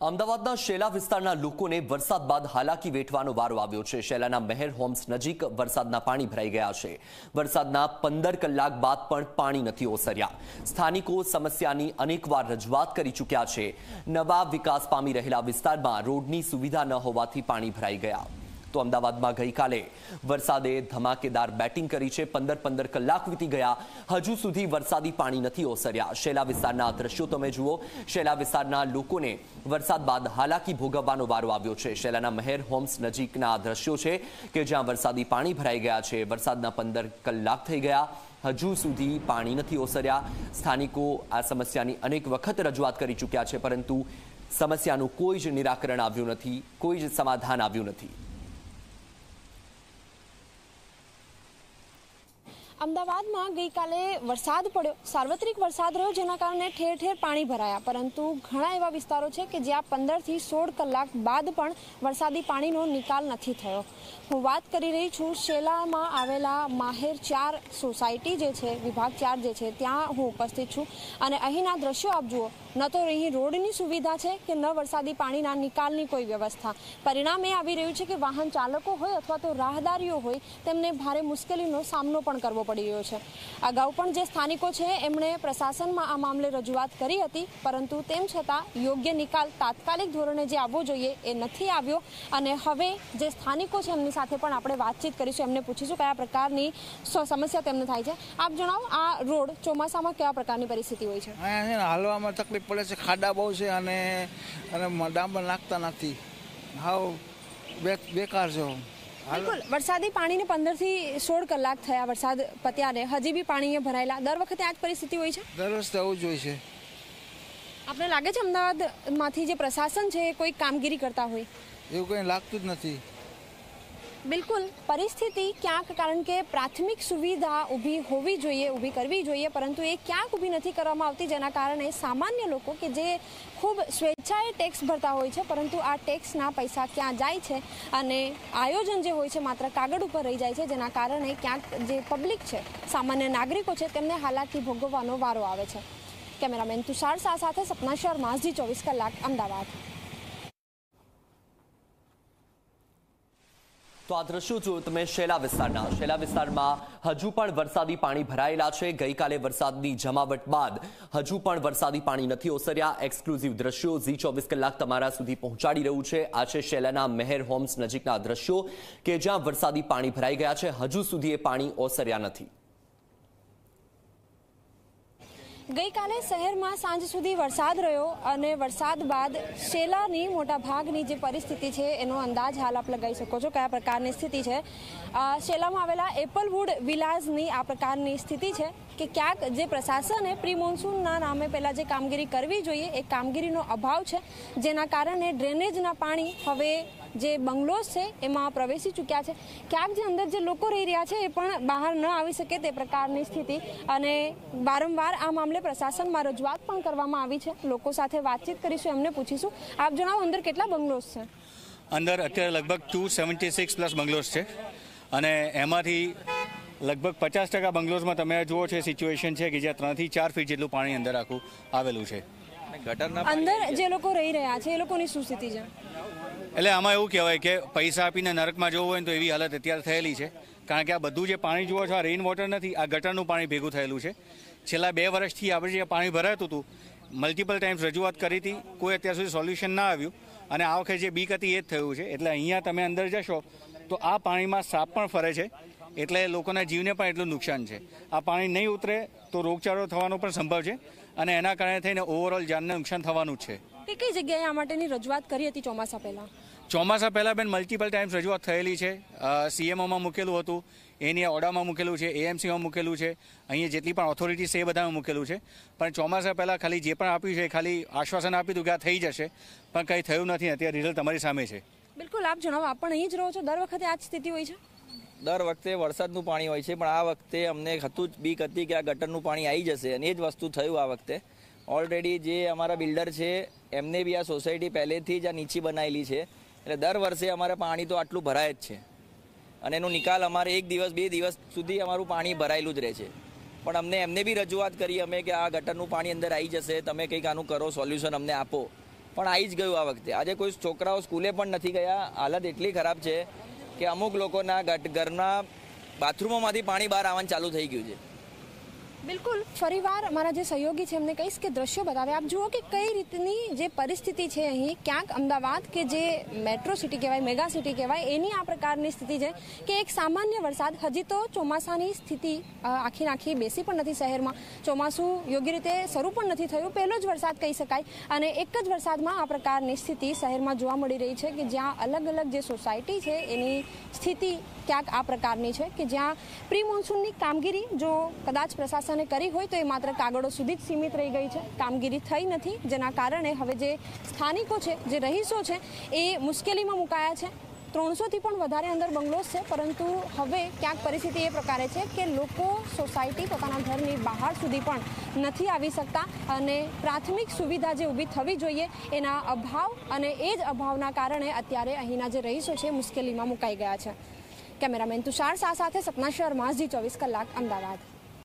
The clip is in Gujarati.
અમદાવાદના શેલા વિસ્તારના લોકોને વરસાદ બાદ હાલાકી વેઠવાનો વારો આવ્યો છે. શેલાના મહેર હોમ્સ નજીક વરસાદના પાણી ભરાઈ ગયા છે. વરસાદના પંદર કલાક બાદ પણ પાણી નથી ઓસર્યા. સ્થાનિકો સમસ્યાની અનેકવાર રજૂઆત કરી ચૂક્યા છે. નવા વિકાસ પામી રહેલા વિસ્તારમાં રોડની સુવિધા ન હોવાથી પાણી ભરાઈ ગયા. તો અમદાવાદમાં ગઈકાલે વરસાદે ધમાકેદાર બેટિંગ કરી છે. પંદર પંદર કલાક વીતી ગયા. હજુ સુધી વરસાદી પાણી નથી ઓસર્યા. શેલા વિસ્તારના દ્રશ્યો તમે જુઓ. શેલા વિસ્તારના લોકોને વરસાદ બાદ હાલાકી ભોગવવાનો વારો આવ્યો છે. શેલાના મહેર હોમ્સ નજીકના દ્રશ્યો છે કે જ્યાં વરસાદી પાણી ભરાઈ ગયા છે. વરસાદના પંદર કલાક થઈ ગયા. હજુ સુધી પાણી નથી ઓસર્યા. સ્થાનિકો આ સમસ્યાની અનેક વખત રજૂઆત કરી ચૂક્યા છે, પરંતુ સમસ્યાનું કોઈ જ નિરાકરણ આવ્યું નથી. કોઈ જ સમાધાન આવ્યું નથી. અમદાવાદમાં ગઈકાલે વરસાદ પડ્યો. સાર્વત્રિક વરસાદ રહ્યો જેના કારણે ઠેર ઠેર પાણી ભરાયા. પરંતુ ઘણા એવા વિસ્તારો છે કે જ્યાં પંદરથી સોળ કલાક બાદ પણ વરસાદી પાણીનો નિકાલ નથી થયો. હું વાત કરી રહી છું શેલામાં આવેલા માહેર ચાર સોસાયટી જે છે, વિભાગ ચાર જે છે, ત્યાં હું ઉપસ્થિત છું. અને અહીંના દ્રશ્યો આપ જુઓ. ન તો અહીં રોડની સુવિધા છે કે ન વરસાદી પાણીના નિકાલની કોઈ વ્યવસ્થા. પરિણામ એ આવી રહ્યું છે કે વાહન ચાલકો હોય અથવા તો રાહદારીઓ હોય, તેમને ભારે મુશ્કેલીનો સામનો પણ કરવો પડી રહ્યો છે. અગાઉ પણ જે સ્થાનિકો છે, એમણે પ્રશાસનમાં આ મામલે રજૂઆત કરી હતી, પરંતુ તેમ છતાં યોગ્ય નિકાલ તાત્કાલિક ધોરણે જે આવવો જોઈએ એ નથી આવ્યો. અને હવે જે સ્થાનિકો છે, એમની સાથે પણ આપણે વાતચીત કરીશું. એમને પૂછીશું કયા પ્રકારની સમસ્યા તેમને થાય છે. આપ જણાવો, આ રોડ ચોમાસામાં કેવા પ્રકારની પરિસ્થિતિ હોય છે? હાલવામાં તકલીફ પડે છે. ખાડા બહુ છે અને અને ડાંબર નાખતા નથી. હાવ બેકાર છે. હાલ બિલકુલ. વરસાદી પાણીને પંદરથી સોળ કલાક થયા વરસાદ પત્યારે. હજી બી પાણી ભરાયેલા. દર વખતે આ જ પરિસ્થિતિ હોય છે? દર વખતે આવું જ હોય છે. આપને લાગે છે અમદાવાદમાંથી જે પ્રશાસન છે એ કોઈ કામગીરી કરતા હોય? એવું કંઈ લાગતું જ નથી. બિલકુલ. પરિસ્થિતિ ક્યાંક, કારણ કે પ્રાથમિક સુવિધા ઊભી હોવી જોઈએ, ઊભી કરવી જોઈએ, પરંતુ એ ક્યાંક ઊભી નથી કરવામાં આવતી, જેના કારણે સામાન્ય લોકો કે જે ખૂબ સ્વેચ્છાએ ટેક્સ ભરતા હોય છે, પરંતુ આ ટેક્સના પૈસા ક્યાં જાય છે અને આયોજન જે હોય છે માત્ર કાગળ ઉપર રહી જાય છે, જેના કારણે ક્યાંક જે પબ્લિક છે, સામાન્ય નાગરિકો છે, તેમને હાલાકી ભોગવવાનો વારો આવે છે. કેમેરામેન તુષાર શાહ સાથે સપના શર્મા, ઝી ચોવીસ કલાક, અમદાવાદ. તો આ દ્રશ્યો જો તમે શેલા વિસ્તારના, શેલા વિસ્તારમાં હજુ પણ વરસાદી પાણી ભરાયેલા છે. ગઈકાલે વરસાદની જમાવટ બાદ હજુ પણ વરસાદી પાણી નથી ઓસર્યા. એક્સક્લુઝિવ દ્રશ્યો ઝી ચોવીસ કલાક તમારા સુધી પહોંચાડી રહ્યું છે. આ છે શેલાના મહેર હોમ્સ નજીકના દ્રશ્યો કે જ્યાં વરસાદી પાણી ભરાઈ ગયા છે. હજુ સુધી એ પાણી ઓસર્યા નથી. ગઈકાલે શહેરમાં સાંજ સુધી વરસાદ રહ્યો અને વરસાદ બાદ શેલાની મોટા ભાગની જે પરિસ્થિતિ છે એનો અંદાજ હાલ આપ લગાવી શકો છો કયા પ્રકારની સ્થિતિ છે. શેલામાં આવેલા એપલવુડ વિલાઝની આ પ્રકારની સ્થિતિ છે કે ક્યાંક જે પ્રશાસને પ્રી મોન્સૂનના નામે પહેલાં જે કામગીરી કરવી જોઈએ એ કામગીરીનો અભાવ છે, જેના કારણે ડ્રેનેજના પાણી હવે જે બંગલોઝ છે એમાં પ્રવેશી ચૂક્યા છે. ક્યાંક જે અંદર જે લોકો રહી રહ્યા છે એ પણ બહાર ન આવી શકે તે પ્રકારની સ્થિતિ. અને વારંવાર આ મામલે પ્રશાસનમાં રજૂઆત પણ કરવામાં આવી છે. લોકો સાથે વાતચીત કરીશું એમને પૂછીશું. આપ જણાવો અંદર કેટલા બંગલોઝ છે? અંદર અત્યારે લગભગ two seventy six plus bungalows છે. અને એમાંથી લગભગ પચાસ ટકા બંગલોઝમાં તમે જુઓ છે સિચ્યુએશન છે કે જ્યાં ત્રણથી ચાર ફીટ જેટલું પાણી અંદર આખું આવેલું છે. અંદર જે લોકો રહી રહ્યા છે એ લોકોની શું સ્થિતિ છે? એટલે આમાં એવું કહેવાય કે પૈસા આપીને નરકમાં જવું હોય તો એવી હાલત અત્યારે થયેલી છે. કારણ કે આ બધું જે પાણી જુઓ છો, આ રેઇન વોટર નથી, આ ગટરનું પાણી ભેગું થયેલું છે. છેલ્લા બે વર્ષથી આપણે જે પાણી ભરાતું હતું મલ્ટિપલ ટાઈમ્સ રજૂઆત કરી હતી, કોઈ અત્યાર સુધી સોલ્યુશન ના આવ્યું. અને આ વખતે જે બીક હતી એ જ થયું છે. એટલે અહીંયા તમે અંદર જશો, તો આ પાણીમાં સાપ પણ ફરે છે. એટલે લોકોના જીવને પણ એટલું નુકસાન છે. આ પાણી નહીં ઉતરે તો રોગચાળો થવાનો પણ સંભવ છે. અને એના કારણે થઈને ઓવરઓલ જાનને નુકસાન થવાનું છે. કે કઈ જગ્યાએ આ માટેની રજૂઆત કરી હતી ચોમાસા પહેલા? ચોમાસા પહેલાં બેન મલ્ટિપલ ટાઈમ્સ રજૂઆત થયેલી છે. સીએમઓમાં મૂકેલું હતું એની ઓડામાં મૂકેલું છે એએમસીમાં મૂકેલું છે અહીંયા જેટલી પણ ઓથોરિટીઝ છે એ બધામાં મૂકેલું છે. પણ ચોમાસા પહેલાં ખાલી જે પણ આપ્યું છે એ ખાલી આશ્વાસન આપ્યું હતું કે આ થઈ જશે પણ કંઈ થયું નથી. અત્યારે રિઝલ્ટ તમારી સામે છે. બિલકુલ આપ જણાવો આપ પણ અહીં જ રહો છો? દર વખતે આ જ સ્થિતિ હોય છે? દર વખતે વરસાદનું પાણી હોય છે પણ આ વખતે અમને હતું જ બીક હતી કે આ ગટરનું પાણી આવી જશે અને એ જ વસ્તુ થયું આ વખતે. ઓલરેડી જે અમારા બિલ્ડર છે એમને બી આ સોસાયટી પહેલેથી જ આ નીચી બનાવેલી છે. એટલે દર વર્ષે અમારે પાણી તો આટલું ભરાય જ છે. અને એનો નિકાલ અમારે એક દિવસ, બે દિવસ સુધી અમારું પાણી ભરાયેલું જ રહે છે. પણ અમને એમને બી રજૂઆત કરી, અમે કે આ ગટરનું પાણી અંદર આવી જશે, તમે કંઈક આનું કરો, સોલ્યુશન અમને આપો. પણ આવી જ ગયું આ વખતે. આજે કોઈ છોકરાઓ સ્કૂલે પણ નથી ગયા. હાલત એટલી ખરાબ છે કે અમુક લોકોના ઘરના બાથરૂમોમાંથી પાણી બહાર આવવાનું ચાલુ થઈ ગયું છે. બિલકુલ ફરીવાર અમારા જે સહયોગી છે, એમને કહીશ કે દ્રશ્યો બતાવે. આપ જુઓ કે કઈ રીતની જે પરિસ્થિતિ છે અહીં, ક્યાંક અમદાવાદ કે જે મેટ્રો સિટી કહેવાય, મેગા સિટી કહેવાય, એની આ પ્રકારની સ્થિતિ છે કે એક સામાન્ય વરસાદ, હજી તો ચોમાસાની સ્થિતિ આખી નાખી બેસી પણ નથી શહેરમાં. ચોમાસું યોગ્ય રીતે શરૂ પણ નથી થયું, પહેલો જ વરસાદ કહી શકાય. અને એક જ વરસાદમાં આ પ્રકારની સ્થિતિ શહેરમાં જોવા મળી રહી છે કે જ્યાં અલગ અલગ જે સોસાયટી છે, એની સ્થિતિ ક્યાંક આ પ્રકારની છે કે જ્યાં પ્રી મોન્સૂનની કામગીરી જો કદાચ પ્રશાસને કરી હોય તો એ માત્ર કાગળો સુધી જ સીમિત રહી ગઈ છે. કામગીરી થઈ નથી, જેના કારણે હવે જે સ્થાનિકો છે, જે રહીશો છે, એ મુશ્કેલીમાં મુકાયા છે. ત્રણસોથી પણ વધારે અંદર બંગલોઝ છે, પરંતુ હવે ક્યાંક પરિસ્થિતિ એ પ્રકારે છે કે લોકો સોસાયટી પોતાના ઘરની બહાર સુધી પણ નથી આવી શકતા અને પ્રાથમિક સુવિધા જે ઊભી થવી જોઈએ એના અભાવ અને એ જ અભાવના કારણે અત્યારે અહીંના જે રહીશો છે મુશ્કેલીમાં મુકાઈ ગયા છે. કેમેરામેન તુષાર શાહ સાથે સપના શર્મા જી ચોવીસ કલાક, અમદાવાદ.